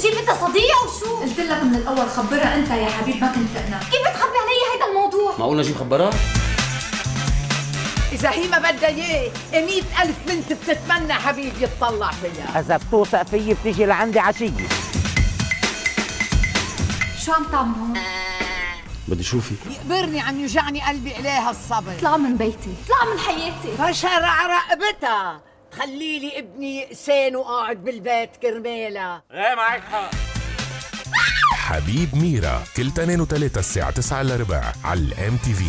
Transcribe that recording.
نجيب انت صديقة وشو؟ قلت لك من الأول خبرها أنت يا حبيب ما كنت أنا كيف بتخبي علي هيدا الموضوع؟ معقول نجيب خبرها؟ إذا هي ما بدها إياه مئة ألف بنت بتتمنى حبيب يتطلع فيها إذا بتوثق فيي بتيجي لعندي عشية شو عم تعمل هون؟ بدي شوفي يقبرني عم يوجعني قلبي عليها الصبر اطلع من بيتي، اطلع من حياتي فشرع رقبتها تخلي لي ابني سين وقاعد بالبيت كرمالها حبيب ميرا كل تنين وتلاتة الساعة 9 إلا ربع على الام تي في